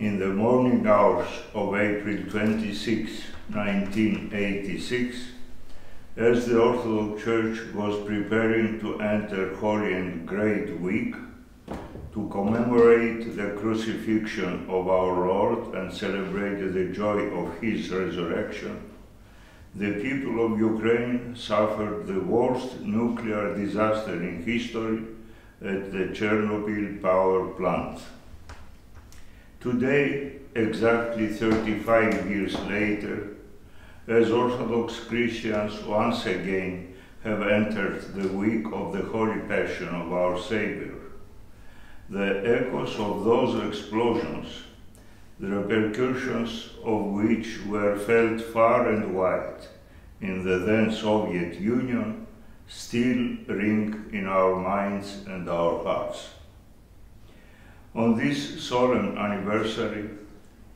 in the morning hours of April 26, 1986, as the Orthodox Church was preparing to enter Holy and Great Week to commemorate the crucifixion of our Lord and celebrate the joy of His resurrection, the people of Ukraine suffered the worst nuclear disaster in history at the Chernobyl power plant. Today, exactly 35 years later, as Orthodox Christians once again have entered the week of the Holy Passion of our Savior, the echoes of those explosions, the repercussions of which were felt far and wide in the then Soviet Union, still ring in our minds and our hearts. On this solemn anniversary,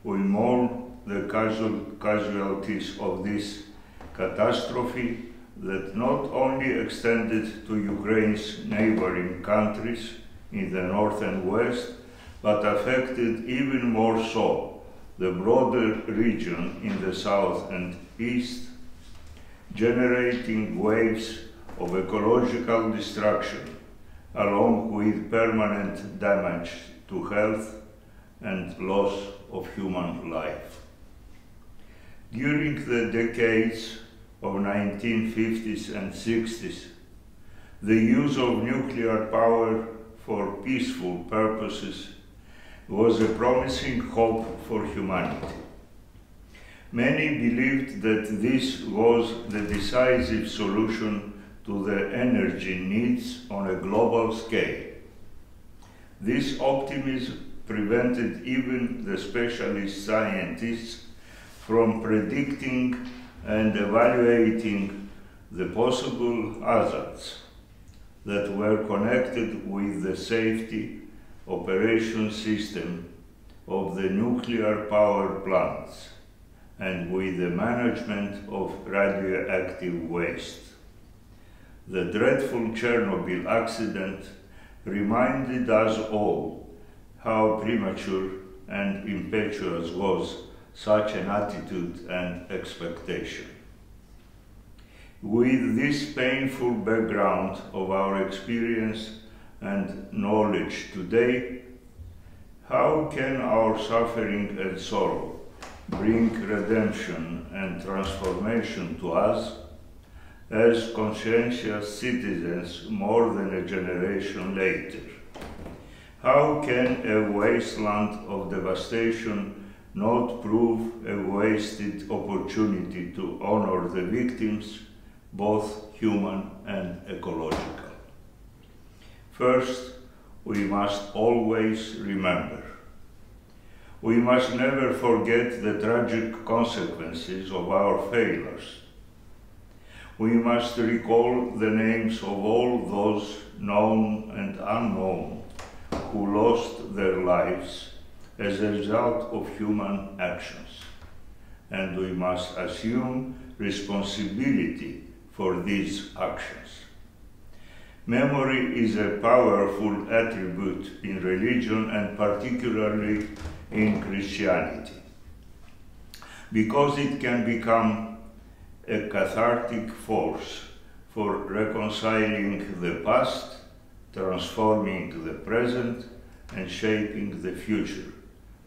we mourn the casual, casualties of this catastrophe that not only extended to Ukraine's neighboring countries in the north and west, but affected even more so the broader region in the south and east, generating waves of ecological destruction along with permanent damage to health and loss of human life. During the decades of 1950s and 60s, the use of nuclear power for peaceful purposes was a promising hope for humanity. Many believed that this was the decisive solution to the energy needs on a global scale. This optimism prevented even the specialist scientists from predicting and evaluating the possible hazards that were connected with the safety operation system of the nuclear power plants and with the management of radioactive waste. The dreadful Chernobyl accident reminded us all how premature and impetuous was such an attitude and expectation. With this painful background of our experience and knowledge today, how can our suffering and sorrow bring redemption and transformation to us as conscientious citizens more than a generation later? How can a wasteland of devastation not prove a wasted opportunity to honor the victims, both human and ecological? First, we must always remember. We must never forget the tragic consequences of our failures we must recall the names of all those known and unknown who lost their lives as a result of human actions. And we must assume responsibility for these actions. Memory is a powerful attribute in religion and particularly in Christianity because it can become a cathartic force for reconciling the past, transforming the present, and shaping the future.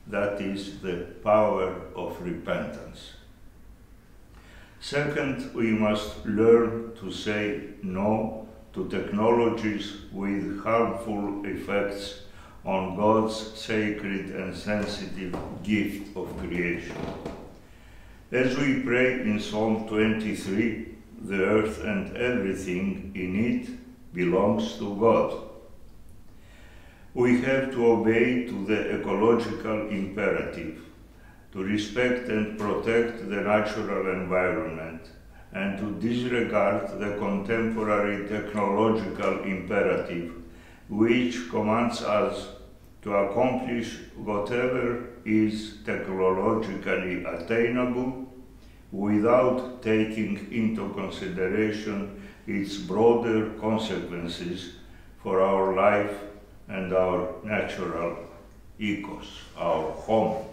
That is the power of repentance. Second, we must learn to say no to technologies with harmful effects on God's sacred and sensitive gift of creation. As we pray in Psalm 23, the earth and everything in it belongs to God. We have to obey to the ecological imperative, to respect and protect the natural environment, and to disregard the contemporary technological imperative, which commands us to accomplish whatever is technologically attainable without taking into consideration its broader consequences for our life and our natural oikos, our home.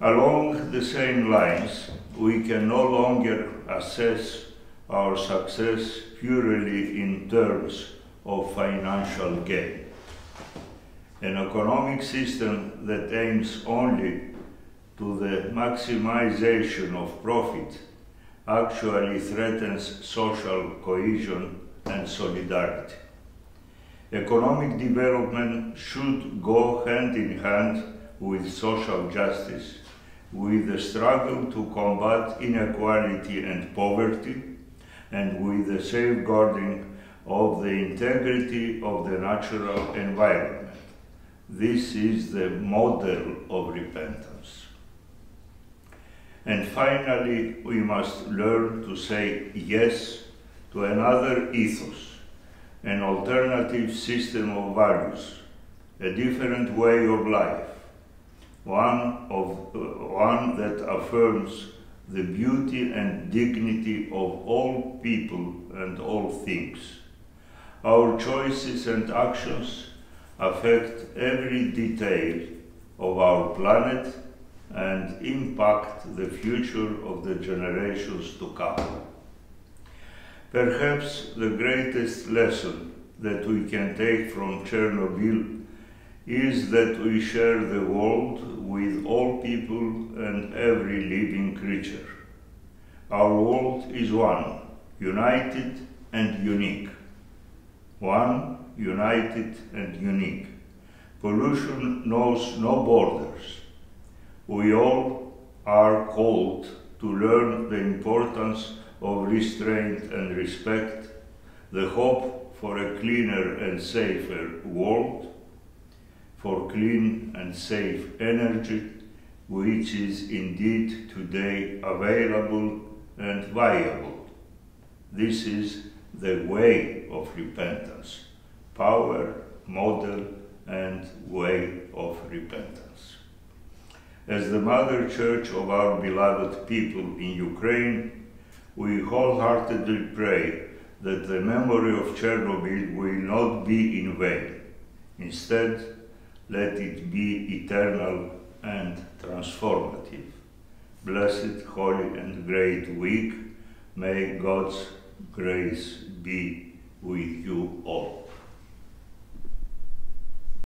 Along the same lines, we can no longer assess our success purely in terms of financial gain. An economic system that aims only to the maximization of profit actually threatens social cohesion and solidarity. Economic development should go hand in hand with social justice, with the struggle to combat inequality and poverty, and with the safeguarding of the integrity of the natural environment. This is the model of repentance. And finally, we must learn to say yes to another ethos, an alternative system of values, a different way of life, one, of, uh, one that affirms the beauty and dignity of all people and all things. Our choices and actions affect every detail of our planet and impact the future of the generations to come. Perhaps the greatest lesson that we can take from Chernobyl is that we share the world with all people and every living creature. Our world is one, united and unique. One, united and unique. Pollution knows no borders we all are called to learn the importance of restraint and respect, the hope for a cleaner and safer world, for clean and safe energy, which is indeed today available and viable. This is the way of repentance, power, model, and way of repentance. As the Mother Church of our beloved people in Ukraine, we wholeheartedly pray that the memory of Chernobyl will not be in vain. Instead, let it be eternal and transformative. Blessed, holy, and great week. May God's grace be with you all.